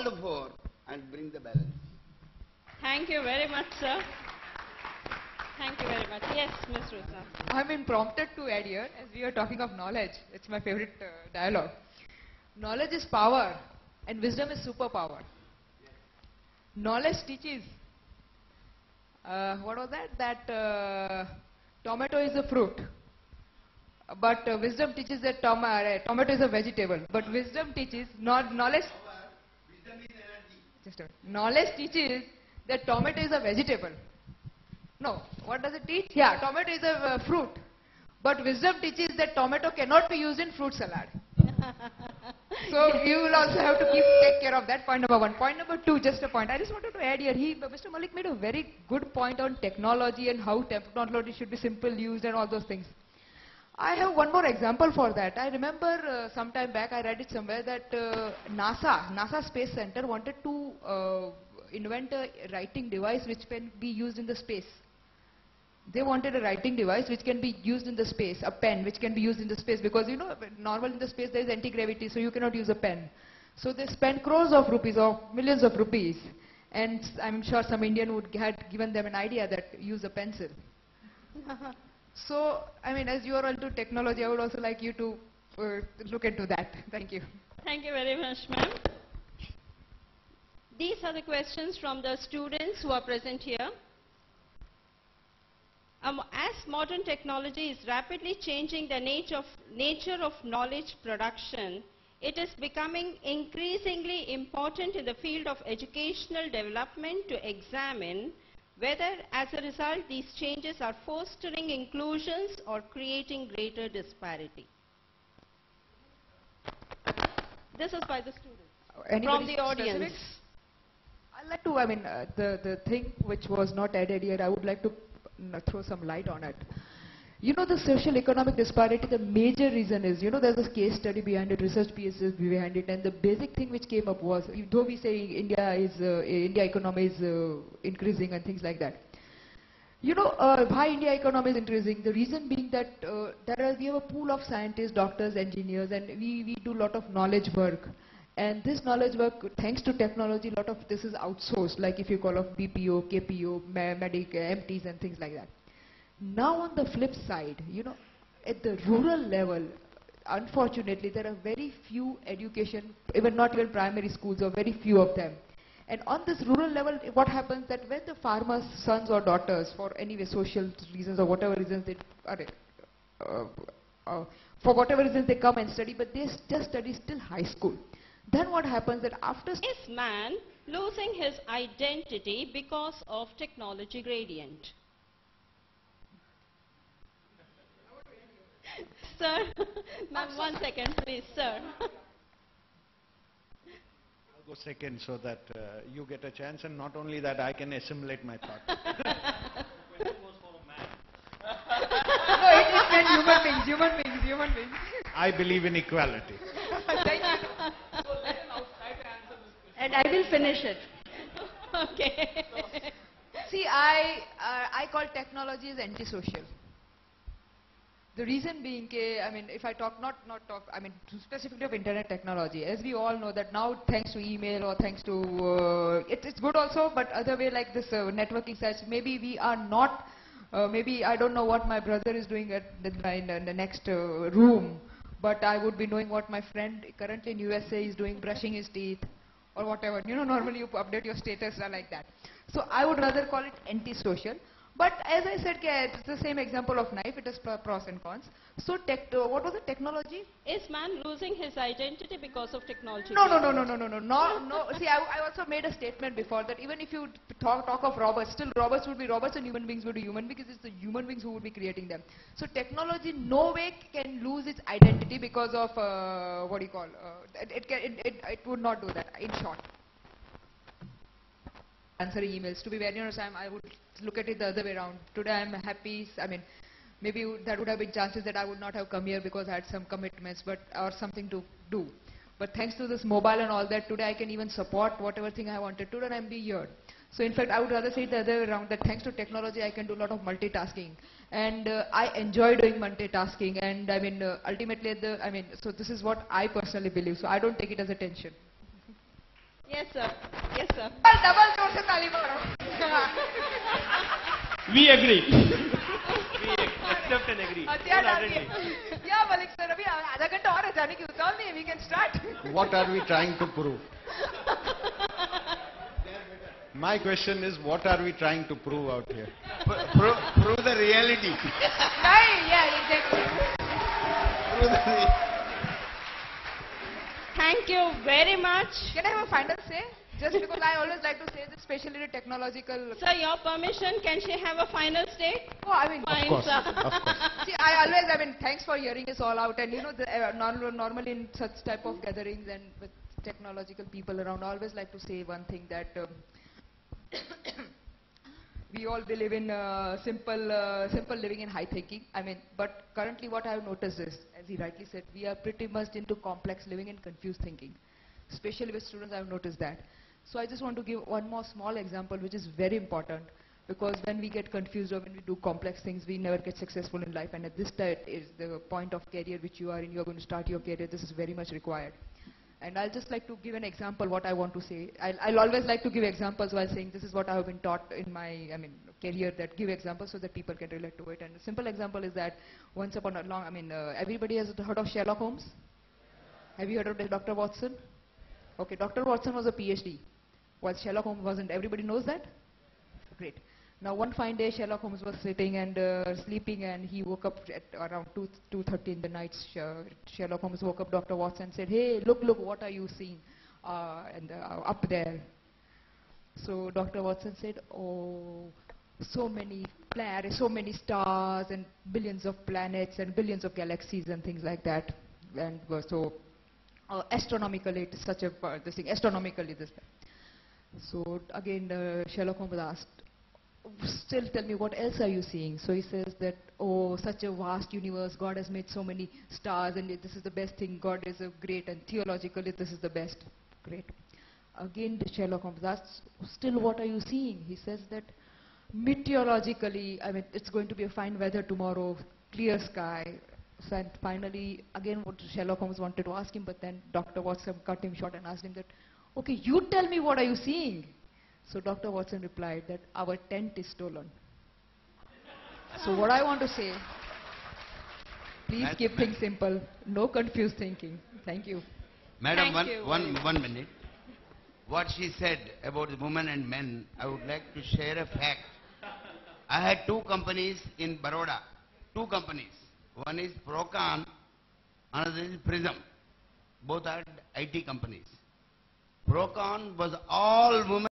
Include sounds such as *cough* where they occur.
all the four and bring the balance. Thank you very much, sir. Thank you very much. Yes, Ms. Ruzan. I've been prompted to add here, as we are talking of knowledge. It's my favorite uh, dialogue. Knowledge is power, and wisdom is superpower. Knowledge teaches. Uh, what was that? That uh, tomato is a fruit. But uh, wisdom teaches that toma- uh, tomato is a vegetable. But wisdom teaches, not knowledge. Just a. Knowledge teaches that tomato is a vegetable. No. What does it teach? Yeah, tomato is a uh, fruit. But wisdom teaches that tomato cannot be used in fruit salad. *laughs* so you will also have to keep take care of that. Point number one. Point number two, just a point. I just wanted to add here. He, Mr. Malik made a very good point on technology and how technology should be simple used and all those things. I have one more example for that. I remember uh, some time back I read it somewhere that uh, NASA, NASA Space Center wanted to uh, invent a writing device which can be used in the space. They wanted a writing device which can be used in the space, a pen which can be used in the space because you know normal in the space there is anti-gravity so you cannot use a pen. So they spent crores of rupees or millions of rupees and I'm sure some Indian would had given them an idea that use a pencil. *laughs* So, I mean, as you are into technology, I would also like you to uh, look into that. *laughs* Thank you. Thank you very much, ma'am. These are the questions from the students who are present here. Um, as modern technology is rapidly changing the nature of, nature of knowledge production, it is becoming increasingly important in the field of educational development to examine whether as a result these changes are fostering inclusions or creating greater disparity. This is by the students. Anybody From the audience. specific? I'd like to, I mean, uh, the, the thing which was not added here, I would like to mm, throw some light on it. You know, the social economic disparity, the major reason is, you know, there's a case study behind it, research pieces behind it, and the basic thing which came up was, though we say India is, uh, India economy is uh, increasing and things like that. You know, uh, why India economy is increasing? The reason being that uh, there are, we have a pool of scientists, doctors, engineers, and we, we do a lot of knowledge work. And this knowledge work, thanks to technology, a lot of this is outsourced, like if you call of BPO, KPO, me- medic, MTs and things like that. Now on the flip side, you know, at the rural level, unfortunately, there are very few education, even not even primary schools, or very few of them. And on this rural level, what happens that when the farmers' sons or daughters, for anyway social reasons or whatever reasons they are, uh, uh, for whatever reasons they come and study, but they just study still high school. Then what happens that after Is man losing his identity because of technology gradient? Sir, *laughs* ma'am, one second, please, sir. *laughs* I'll go second so that uh, you get a chance and not only that I can assimilate my thought. *laughs* no, it is meant human beings, human beings, human beings. I believe in equality. Thank you. And I will finish it. okay. See, I, uh, I call technology as antisocial. The reason being, ke, I mean, if I talk, not, not talk, I mean, specifically of internet technology, as we all know that now thanks to email or thanks to, uh, it, it's good also, but other way like this uh, networking sites, maybe we are not, uh, maybe I don't know what my brother is doing at the, in, the next uh, room, but I would be knowing what my friend currently in USA is doing, brushing his teeth, or whatever. You know, normally you update your status like that. So I would rather call it antisocial. But as I said, it's the same example of knife. It has pros and cons. So tech, uh, what was the technology? Is man losing his identity because of technology? No, no, no, no, no, no, no, no, no. See, I, I also made a statement before that even if you talk, talk of robots, still robots would be robots and human beings would be human because it's the human beings who would be creating them. So technology no way can lose its identity because of uh, what do you call? Uh, it, it, can, it, it, it would not do that. In short. Answering emails. To be very honest, I'm, I would look at it the other way around. Today I'm happy. I mean, maybe that would have been chances that I would not have come here because I had some commitments, but or something to do. But thanks to this mobile and all that, today I can even support whatever thing I wanted to do and I'm be here. So in fact, I would rather say the other way around that thanks to technology, I can do a lot of multitasking. And uh, I enjoy doing multitasking. And I mean, uh, ultimately, the I mean, so this is what I personally believe. So I don't take it as a tension. Yes, sir. Yes, sir. We agree. *laughs* we accept and agree. हथियार डाल Wholeheartedly. दिए या Malik sir अभी आधा घंटा और है जाने की उतावल नहीं है we can start What are we trying to prove? *laughs* My question is, what are we trying to prove out here? Pro- pro- prove the reality. *laughs* नहीं या exactly Prove the re- Thank you very much. Can I have a final say? Just because I always like to say this, especially the technological. Sir, your permission, can she have a final state? Oh, I mean, Fine, course, sir. of course. *laughs* see, I always, I mean, thanks for hearing us all out. And you know, the, uh, normal, normally in such type of gatherings and with technological people around, I always like to say one thing that um, *coughs* we all believe in uh, simple, uh, simple living and high thinking. I mean, but currently what I have noticed is, as he rightly said, we are pretty much into complex living and confused thinking. Especially with students, I have noticed that. So I just want to give one more small example, which is very important. Because when we get confused or when we do complex things, we never get successful in life. And at this time is the point of career which you are in. You are going to start your career. This is very much required. And I'll just like to give an example what I want to say. I'll, I'll always like to give examples while saying this is what I have been taught in my, I mean, career that give examples so that people can relate to it. And a simple example is that once upon a long, I mean, uh, everybody has heard of Sherlock Holmes? Have you heard of Dr. Watson? Okay, Dr. Watson was a PhD, while Sherlock Holmes wasn't. Everybody knows that? Great. Now, one fine day, Sherlock Holmes was sitting and uh, sleeping, and he woke up at around 2, 2.30 in the night. Sh- Sherlock Holmes woke up Dr. Watson and said, hey, look, look, what are you seeing uh, and, uh, up there? So Dr. Watson said, oh, so many planets, so many stars and billions of planets and billions of galaxies and things like that. And uh, so uh, astronomically, it is such a, uh, this thing, astronomically this. So again, uh, Sherlock Holmes asked, still tell me what else are you seeing? So he says that, oh, such a vast universe, God has made so many stars and this is the best thing, God is a great and theologically this is the best. Great. Again, Sherlock Holmes asks, still what are you seeing? He says that meteorologically, I mean, it's going to be a fine weather tomorrow, clear sky. So and finally, again, what Sherlock Holmes wanted to ask him, but then Dr. Watson cut him short and asked him that, okay, you tell me what are you seeing? So Dr. Watson replied that our tent is stolen. So what I want to say, please That- keep things simple, no confused thinking. Thank you. Madam, Thank one, you one, very much. one minute. What she said about the women and men, I would like to share a fact. I had two companies in Baroda. Two companies. One is Procon, another is Prism. Both are IT companies. Procon was all women.